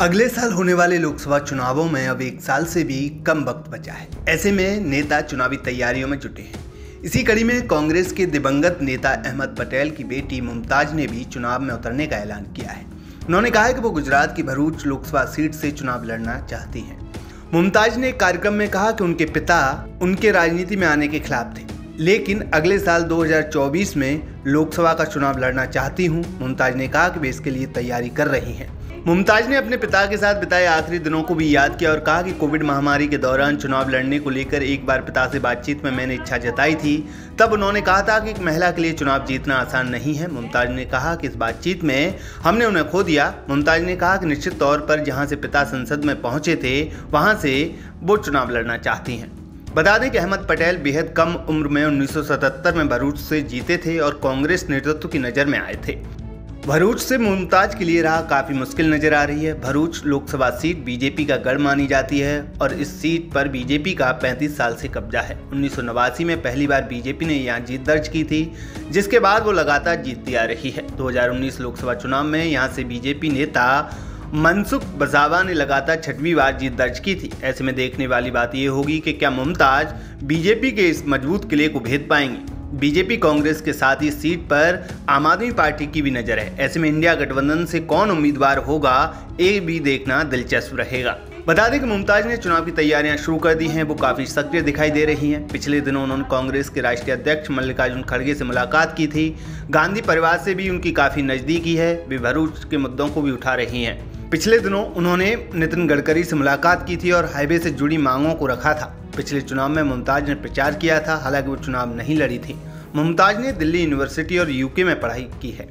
अगले साल होने वाले लोकसभा चुनावों में अब एक साल से भी कम वक्त बचा है। ऐसे में नेता चुनावी तैयारियों में जुटे हैं। इसी कड़ी में कांग्रेस के दिवंगत नेता अहमद पटेल की बेटी मुमताज़ ने भी चुनाव में उतरने का ऐलान किया है। उन्होंने कहा है कि वो गुजरात की भरूच लोकसभा सीट से चुनाव लड़ना चाहती हैं। मुमताज़ ने कार्यक्रम में कहा कि उनके पिता उनके राजनीति में आने के खिलाफ थे। लेकिन अगले साल 2024 में लोकसभा का चुनाव लड़ना चाहती हूँ, मुमताज़ ने कहा कि वे इसके लिए तैयारी कर रही हैं। मुमताज़ ने अपने पिता के साथ बिताए आखिरी दिनों को भी याद किया और कहा कि कोविड महामारी के दौरान चुनाव लड़ने को लेकर एक बार पिता से बातचीत में मैंने इच्छा जताई थी। तब उन्होंने कहा था कि एक महिला के लिए चुनाव जीतना आसान नहीं है। मुमताज़ ने कहा कि इस बातचीत में हमने उन्हें खो दिया। मुमताज़ ने कहा कि निश्चित तौर पर जहाँ से पिता संसद में पहुँचे थे, वहाँ से वो चुनाव लड़ना चाहती हैं। बता दें कि अहमद पटेल बेहद कम उम्र में 1977 में भरूच से जीते थे और कांग्रेस नेतृत्व की नज़र में आए थे। भरूच से मुमताज़ के लिए राह काफ़ी मुश्किल नज़र आ रही है। भरूच लोकसभा सीट बीजेपी का गढ़ मानी जाती है और इस सीट पर बीजेपी का 35 साल से कब्जा है। उन्नीस सौ नवासी में पहली बार बीजेपी ने यहाँ जीत दर्ज की थी, जिसके बाद वो लगातार जीतती आ रही है। 2019 लोकसभा चुनाव में यहाँ से बीजेपी नेता मनसुख बजावा ने लगातार छठवीं बार जीत दर्ज की थी। ऐसे में देखने वाली बात यह होगी कि क्या मुमताज़ बीजेपी के इस मज़बूत किले को भेद पाएँगे? बीजेपी कांग्रेस के साथ ही सीट पर आम आदमी पार्टी की भी नज़र है। ऐसे में इंडिया गठबंधन से कौन उम्मीदवार होगा, ये भी देखना दिलचस्प रहेगा। बता दें कि मुमताज़ ने चुनाव की तैयारियाँ शुरू कर दी हैं, वो काफ़ी सक्रिय दिखाई दे रही हैं। पिछले दिनों उन्होंने कांग्रेस के राष्ट्रीय अध्यक्ष मल्लिकार्जुन खड़गे से मुलाकात की थी। गांधी परिवार से भी उनकी काफ़ी नजदीकी है, वे भरूच के मुद्दों को भी उठा रही हैं। पिछले दिनों उन्होंने नितिन गडकरी से मुलाकात की थी और हाईवे से जुड़ी मांगों को रखा था। पिछले चुनाव में मुमताज़ ने प्रचार किया था, हालाँकि वो चुनाव नहीं लड़ी थी। मुमताज़ ने दिल्ली यूनिवर्सिटी और यूके में पढ़ाई की है।